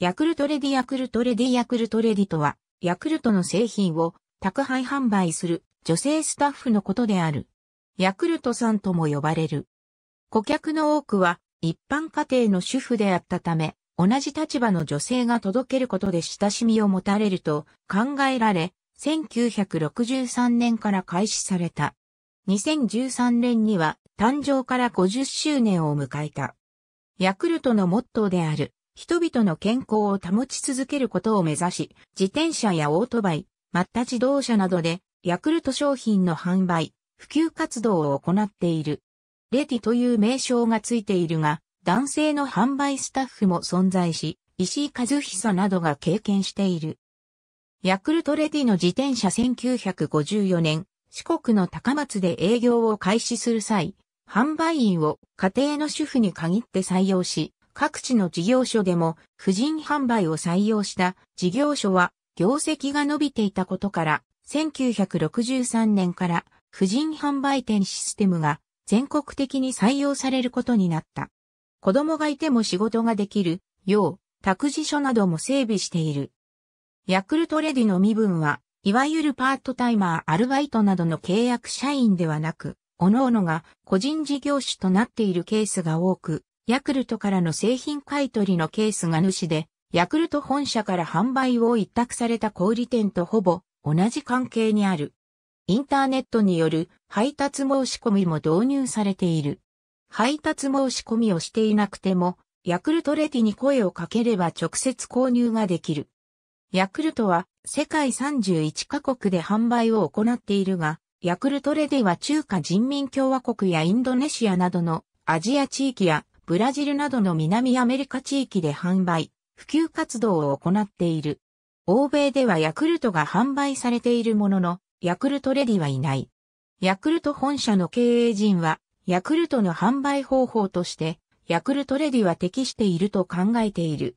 ヤクルトレディヤクルトレディヤクルトレディとは、ヤクルトの製品を宅配販売する女性スタッフのことである。ヤクルトさんとも呼ばれる。顧客の多くは一般家庭の主婦であったため、同じ立場の女性が届けることで親しみを持たれると考えられ、1963年から開始された。2013年には誕生から50周年を迎えた。ヤクルトのモットーである人々の健康を保ち続けることを目指し、自転車やオートバイ、マッタ自動車などでヤクルト商品の販売、普及活動を行っている。レティという名称がついているが、男性の販売スタッフも存在し、石井和久などが経験している。ヤクルトレディの自転車1954年、四国の高松で営業を開始する際、販売員を家庭の主婦に限って採用し、各地の事業所でも婦人販売を採用した事業所は業績が伸びていたことから、1963年から婦人販売店システムが全国的に採用されることになった。子供がいても仕事ができるよう託児所なども整備している。ヤクルトレディの身分は、いわゆるパートタイマー、アルバイトなどの契約社員ではなく、各々が個人事業主となっているケースが多く、ヤクルトからの製品買取のケースが主で、ヤクルト本社から販売を一択された小売店とほぼ同じ関係にある。インターネットによる配達申し込みも導入されている。配達申し込みをしていなくても、ヤクルトレティに声をかければ直接購入ができる。ヤクルトは世界31カ国で販売を行っているが、ヤクルトレディは中華人民共和国やインドネシアなどのアジア地域やブラジルなどの南アメリカ地域で販売、普及活動を行っている。欧米ではヤクルトが販売されているものの、ヤクルトレディはいない。ヤクルト本社の経営陣は、ヤクルトの販売方法として、ヤクルトレディは適していると考えている。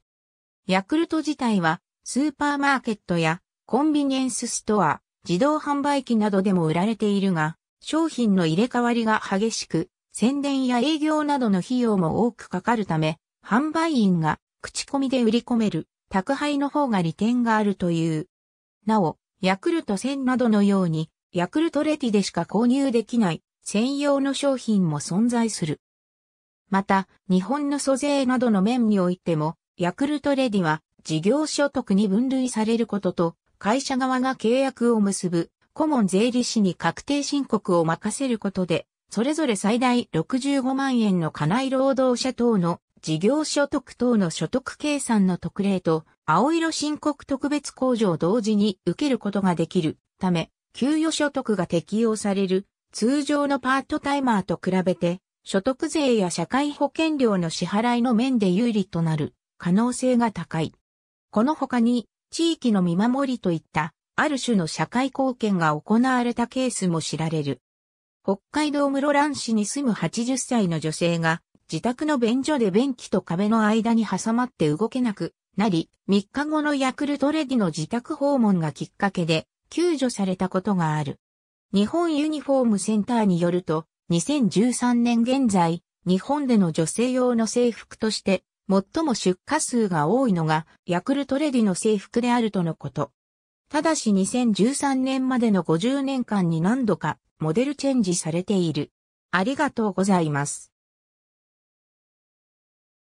ヤクルト自体は、スーパーマーケットやコンビニエンスストア、自動販売機などでも売られているが、商品の入れ替わりが激しく、宣伝や営業などの費用も多くかかるため、販売員が口コミで売り込める宅配の方が利点があるという。なお、ヤクルト1000などのように、ヤクルトレティでしか購入できない専用の商品も存在する。また、日本の租税などの面においても、ヤクルトレディは事業所得に分類されることと、会社側が契約を結ぶ顧問税理士に確定申告を任せることで、それぞれ最大65万円の家内労働者等の事業所得等の所得計算の特例と青色申告特別控除を同時に受けることができるため、給与所得が適用される通常のパートタイマーと比べて所得税や社会保険料の支払いの面で有利となる可能性が高い。この他に地域の見守りといったある種の社会貢献が行われたケースも知られる。北海道室蘭市に住む80歳の女性が、自宅の便所で便器と壁の間に挟まって動けなくなり、3日後のヤクルトレディの自宅訪問がきっかけで、救助されたことがある。日本ユニフォームセンターによると、2013年現在、日本での女性用の制服として、最も出荷数が多いのが、ヤクルトレディの制服であるとのこと。ただし2013年までの50年間に何度かモデルチェンジされている。ありがとうございます。